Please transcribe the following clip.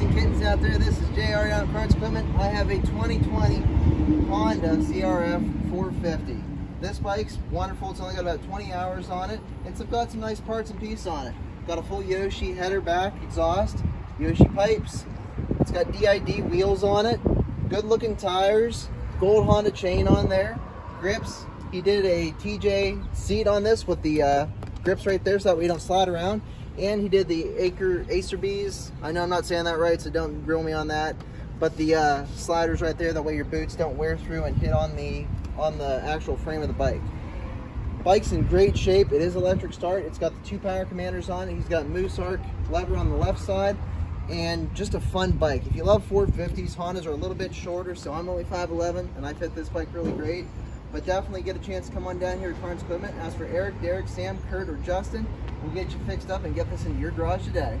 and kittens out there. This is JR Young Carns Equipment. I have a 2020 Honda CRF 450. This bike's wonderful. It's only got about 20 hours on it. It's got some nice parts and pieces on it. Got a full Yoshi header back, exhaust, Yoshi pipes. It's got DID wheels on it. Good looking tires. Gold Honda chain on there. Grips. He did a TJ seat on this with the uh, grips right there so that we don't slide around and he did the Acre Acer Bees. I know I'm not saying that right, so don't grill me on that. But the uh, sliders right there, that way your boots don't wear through and hit on the on the actual frame of the bike. Bike's in great shape. It is electric start. It's got the two power commanders on it. He's got moose arc lever on the left side and just a fun bike. If you love 450s, Hondas are a little bit shorter, so I'm only 5'11", and I fit this bike really great. But definitely get a chance to come on down here at Carns Equipment. Ask for Eric, Derek, Sam, Kurt, or Justin. We'll get you fixed up and get this into your garage today.